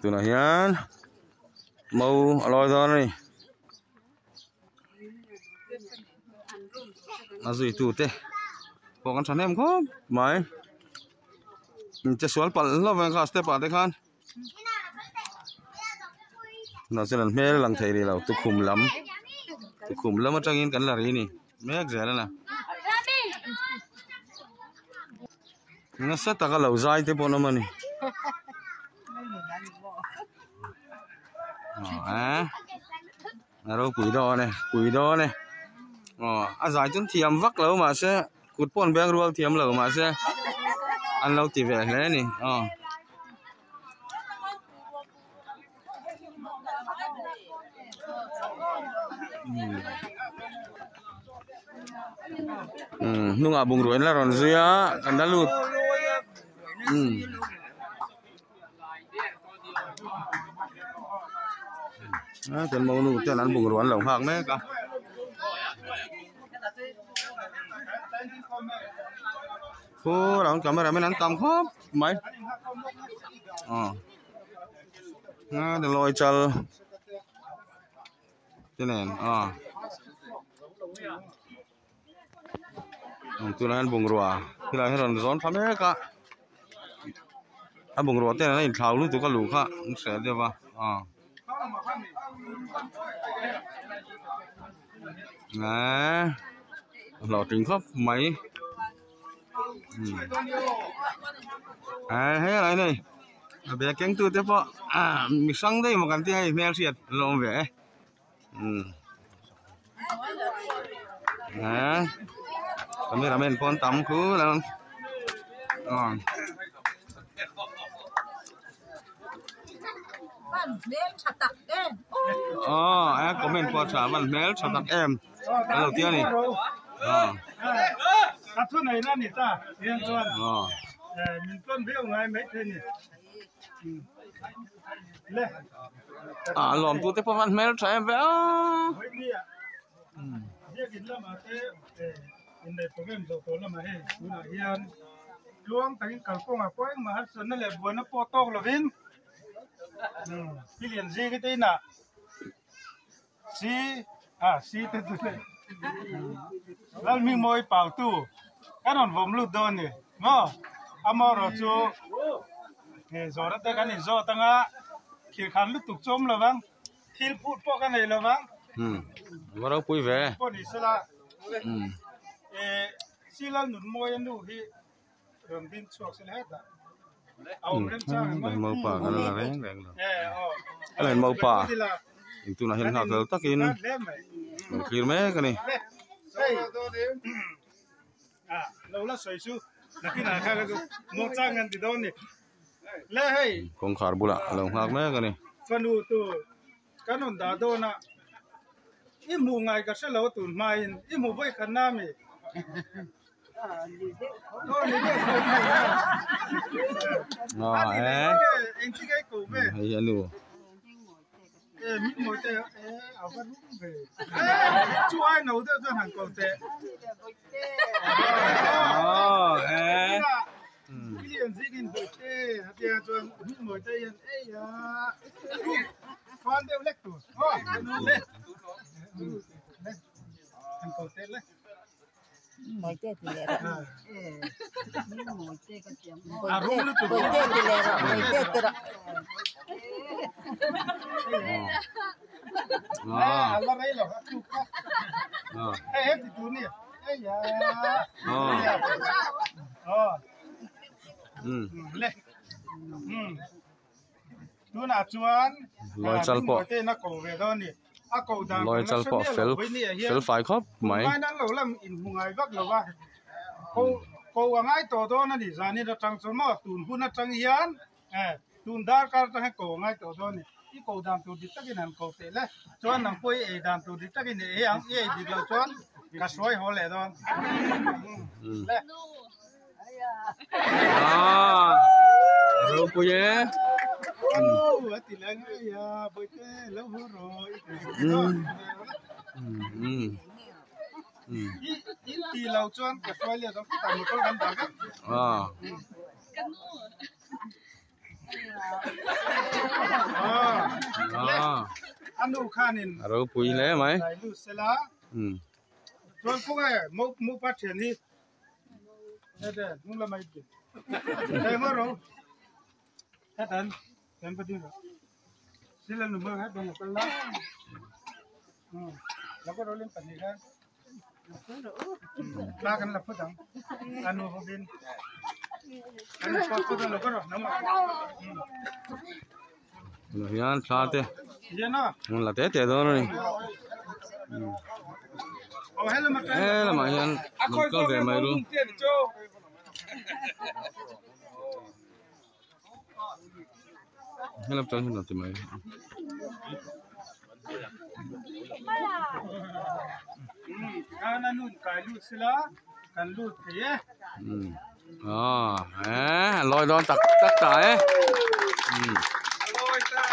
tu na hian mau aloi don ni a zui tu te ko kan than em không? Mai che sual pal lo ven kha step a te khan. Nó sẽ là mẹ lăng thầy đi là tôi khum lắm. Tôi khum lắm ở trong in cái là gì nè. Mẹ cái gì đó nó sẽ ta cái lẩu dài thế bọn nó mà đó à là đâu quỷ đo này quỷ đo này. Ờ à giải chân thiềm vắc lâu mà sẽ cút bọn bèn ruột thiềm lâu mà sẽ ăn lâu thì về thế này ờ Ừ, nung à เะจนมองนูเจ้านั้นบุงรวนหล่าพักแม่กะโอ้เราจำไม่ได้ไม่นั้นตามครับไหมอ๋อนะเดี๋ยวลอยจัลเจนอ๋อตัวนั้นบุงรัวที่เราให้เราซ้อนทำแม่กะถ้าบุงรัวเต้นนั้นอีกคราลุงตัวก็ลุค่ะเสียเดียววะอ๋อ Đấy. lò trứng khóc mấy? Ừ. À thế này này. À, bé kén tư tiếp po à mình sang đây mà cái tí hay mèo xiết lộn vẻ ừ. À cameraman con tắm khu là ờ ờ à comment qua trả văn mail trả tặng em. Cái đầu tiên này ờ à chỗ này là nè ta liên quan ờ mình tuân biết ngay mấy thế này lê à tu tế po văn mail trả em vẽ mấy đi à biết cái là mà thế in đây program zo to la ma he una hian luang tang kal ko nga ko ma har san le buana po tok lovin kilian zi cái tên à? Si à si tu le lal mi moi pau tu. Kanon vom lu don ni mo amoro chu e zo ra ta kan ni zo ta nga khir khan lu tuk chom la wang thil phut po kan nei la wang ừ. Vào đâu vui vẻ. Po ni sala ừ. E silal nun moi anu hi ram din chuak sel het da au Đây màu pa rèn rồi. E o cái này màu pa itu nah kel takin le mai clear me cái này hey à lâu la soi su lakin a kha ga mo cha ngan ti don ni le hey. Con khar bula lồng hạc me cái này. Fanu tu kanon da do na i mu ngai ka se lo tun mai i mu vai à ế anh chị cái cổ về. Hay hian nu ê mít mồi tê ê ảo văn lúc về. Chú ai nấu theo cho hàng cầu tệ? Ờ ế cái liền gìkin bồi tê? Hạt tiền cho mít mồi tê ê ya con đều lách tủ thôi lách lách hàng cầu tệ lách Mọi tê thì lẹ rồi. Mọi tê cái tiếng. à rung lúc tủ Mọi tê thì lẹ rồi. Mọi tê thì rồi. à Allah ray lo chú ka à ê hết thì chú nè ê ya à ờ ừ le ừ tu na chuan Loi chal po. te na ko ve do ni a ko da loi chal po fel fel fai khop mai mai nan lo lam in mungai vak lo wa ko ko angai to do na ni zani da tang chon ma tun hu na tang hian eh tun dar kar ta ko ngai to do ni i ko dam tu di takin an ko te le chuan nang poi e dam tu di takin e ang e di lo chuan ka soi ho le do ừ le à rồi cô nhé Oh, ati lang ya, boy te, lâu rồi. ừ ừ ừ In ti lâu chuan ka swai le dong ta mo ko gan da ga. à อ๋อ à อันนู้นข้านิน rồi bùi lẽ mày ไหลลูเสละ ừ ส่วนพวกไอ้มุกมุกปัดเฉียนที่เด็ดๆนุ่งละไม่กินแ ti lau chuan ka kwai le dong ta mo kan da ka ah kanu ah ah anu khanin aro pui le mai lu sela hm chuan phu ga mo mo pa chen ni da da nu la mai ki dai mo ro ta tempo đi rồi. Xin lên mưa hết đồng một cân lắm ừ. Nó có đôi lên phần gì ra ba cái là phước đồng anh nuôi không viên. Anh một phước phút đồng có rồi nó mà dạ, nó hiền sao thế nó. Là thế thế đó rồi. Hello, my man. Hello, my man. Look at them, my. ให้รับจ้างขนาดไหนกานนู่นกาลูดสิละการลูดเพี้ยอืมอ๋อเอ๊ะลอยดอนตักตักจ่ายอืมลอยจ้า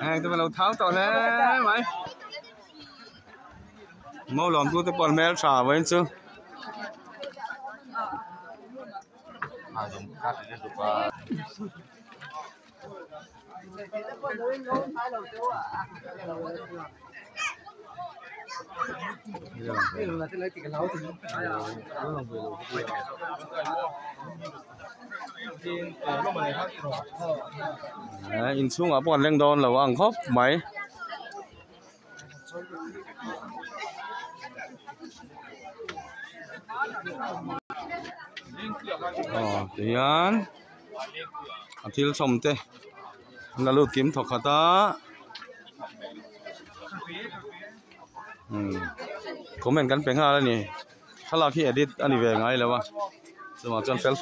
เอ้ยทำไมเราเท้าต่อแล้วไหม đầu tháo tao nè mày mau làm tôi tụi bọn mẹ xả với anh chứ à, in xuống ở bọn lên đòn là ăn khóc mày ờ thì anh à thiếu xong thế là lúc kiếm thọc hả ta ừ commentกันเป็นอะไรนี่ถ้าเราที่ edit อันนี้เวงไงแล้ววะสมัครจนเฟลไ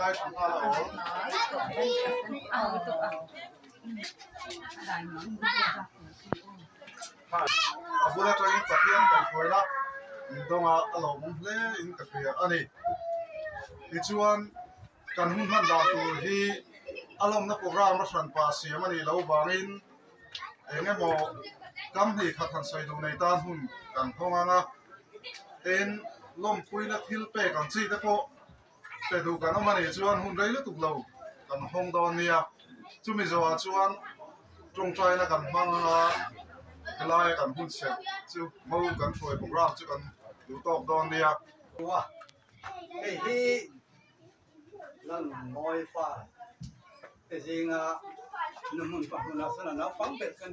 gani. abula tang in pathian kan khoila in donga alo mum hle in ka khia ani ti chuan kan hun han da tur hi alom na program ra san pa siam ani lo bangin enge mo kam hi kha than sai du nei tan hun kan thonga nga ten lom puila thil pe kan chi te po pe du kan amani chuan hun rei lu tuk lo kan hong don nia. Chumi zo à, cho chuan trong trai na kan mang nga cái lai cần hun sẽ chú mâu cần thôi cũng ra chú cần đủ tốt đòn đi à cái hi lần môi pha cái gì ngà nằm mình phải nó sẽ là nó phóng biệt cái